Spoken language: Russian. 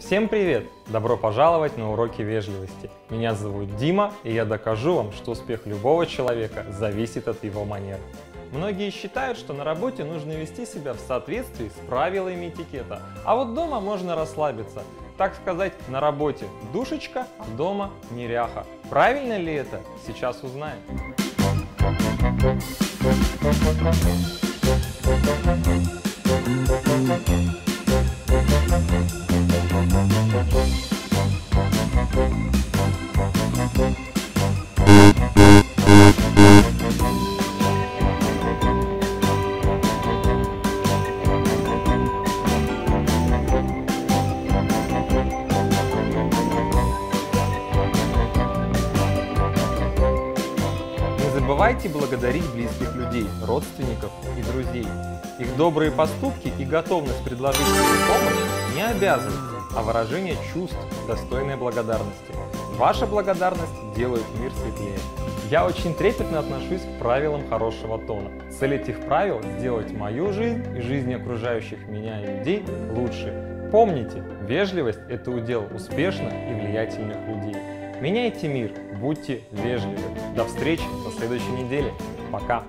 Всем привет! Добро пожаловать на уроки вежливости. Меня зовут Дима, и я докажу вам, что успех любого человека зависит от его манер. Многие считают, что на работе нужно вести себя в соответствии с правилами этикета, а вот дома можно расслабиться. Так сказать, на работе душечка, дома неряха. Правильно ли это? Сейчас узнаем. Забывайте благодарить близких людей, родственников и друзей. Их добрые поступки и готовность предложить свою помощь не обязывают, а выражение чувств, достойной благодарности. Ваша благодарность делает мир светлее. Я очень трепетно отношусь к правилам хорошего тона. Цель этих правил – сделать мою жизнь и жизнь окружающих меня и людей лучше. Помните, вежливость – это удел успешных и влиятельных людей. Меняйте мир, будьте вежливы. До встречи на следующей неделе. Пока!